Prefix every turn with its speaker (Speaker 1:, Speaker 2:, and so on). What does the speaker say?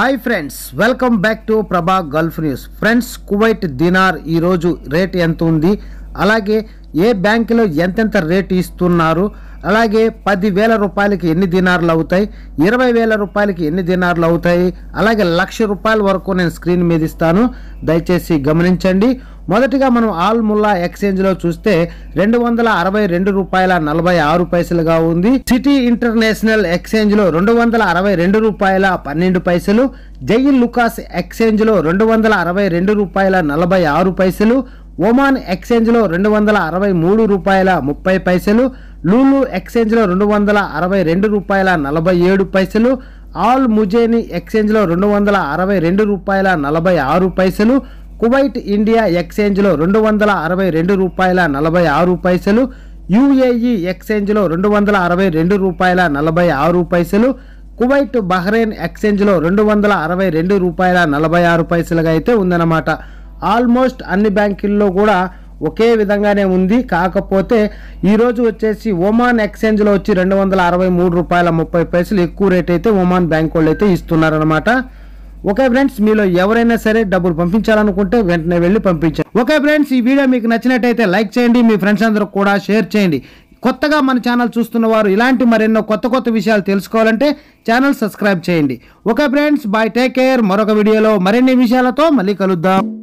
Speaker 1: Hi friends welcome back to Prabha Gulf News. Friends Kuwait dinar ఈరోజు rate ఎంత ఉంది? అలాగే ఏ బ్యాంకులో ఎంతెంత రేట్ ఇస్తున్నారు? అలాగే పది వేల రూపాయలకి ఎన్ని దినార్లు అవుతాయి? ఇరవై వేల రూపాయలకి ఎన్ని దినార్లు అవుతాయి? అలాగే లక్ష రూపాయల వరకు నేను స్క్రీన్ మీద ఇస్తాను. దయచేసి గమనించండి. మొదటిగా మనం ఆల్ ముల్లా ఎక్స్చేంజ్లో చూస్తే రెండు వందల అరవై రెండు రూపాయల నలభై ఆరు పైసలుగా ఉంది. సిటీ ఇంటర్నేషనల్ ఎక్స్చేంజ్లో రెండు వందల అరవై రెండు రూపాయల పన్నెండు పైసలు. జైల్ లుకాస్ ఎక్స్చేంజ్లో రెండు వందల అరవై రెండు రూపాయల నలభై ఆరు పైసలు. ఒమాన్ ఎక్స్చేంజ్లో రెండు వందల అరవై మూడు రూపాయల ముప్పై పైసలు. లూలు ఎక్స్చేంజ్లో రెండు వందల అరవై రెండు రూపాయల నలభై ఏడు పైసలు ఆల్ ముజేని ఎక్స్చేంజ్లో రెండు వందల అరవై రెండు రూపాయల నలభై ఆరు పైసలు కువైట్ ఇండియా ఎక్స్చేంజ్లో రెండు వందల అరవై రెండు రూపాయల నలభై ఆరు పైసలు యుఏఈ ఎక్స్చేంజ్లో రెండు వందల అరవై రెండు రూపాయల నలభై ఆరు పైసలు కువైట్ బహ్రెయిన్ ఎక్స్చేంజ్లో రెండు వందల అరవై రెండు రూపాయల నలభై ఆరు పైసలుగా అయితే ఉందన్నమాట. ఆల్మోస్ట్ అన్ని బ్యాంకుల్లో కూడా ఒకే విధంగానే ఉంది. కాకపోతే ఈరోజు వచ్చేసి ఒమాన్ ఎక్స్చేంజ్లో వచ్చి రెండు వందల అరవై మూడు రూపాయల ముప్పై పైసలు ఎక్కువ రేట్ అయితే ఒమాన్ బ్యాంక్ వాళ్ళు అయితే ఇస్తున్నారనమాట ఓకే ఫ్రెండ్స్ మీలో ఎవరైనా సరే డబ్బులు పంపించాలనుకుంటే వెంటనే వెళ్ళి పంపించండి. ఓకే ఫ్రెండ్స్ ఈ వీడియో మీకు నచ్చినట్టయితే లైక్ చేయండి మీ ఫ్రెండ్స్ అందరూ కూడా షేర్ చేయండి. కొత్తగా మన ఛానల్ చూస్తున్న వారు ఇలాంటి మరెన్నో కొత్త కొత్త విషయాలు తెలుసుకోవాలంటే ఛానల్ సబ్స్క్రైబ్ చేయండి. Okay friends bye take care. మరొక వీడియోలో మరిన్ని విషయాలతో మళ్ళీ కలుద్దాం.